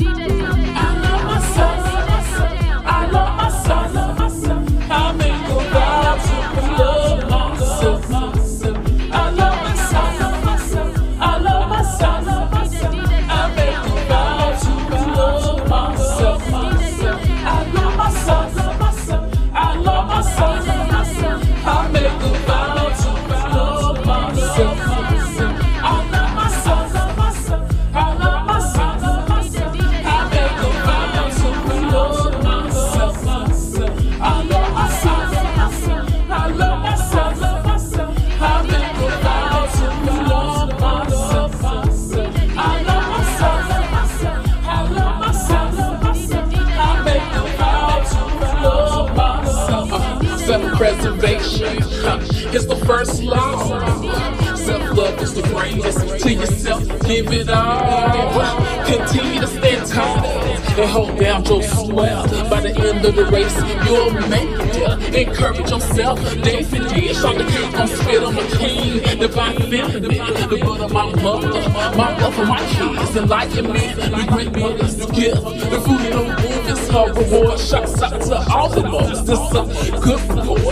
I Self-preservation huh, is the first law. Self-love is the greatest. To yourself, give it all. Continue to stand tall and hold down your swell. By the end of the race, you'll make it. Encourage yourself, David did. Sean the king gon' spit on the king. Divine feminine, the blood of my mother, my love for my kids, enlightenment. The great mother's gift. The food in the womb is her reward. Shouts out to all the mothers. This is a good reward.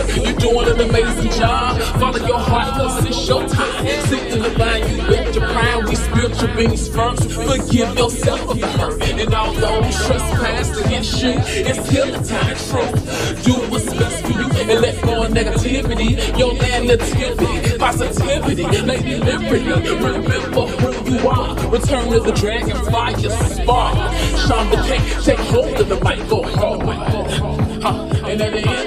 Doing an amazing job. Follow your heart, cause it's your time. Sit in the line, you with your prime. We spiritual beings first. Forgive yourself of the hurt and all those trespass against you. It's healing time, truth. Do what's best for you and let go of negativity. Your negativity, positivity, lady liberty. Remember who you are. Return to the dragonfly, your spark. Sean the king, take hold of the mic, go hard. Huh. And at the end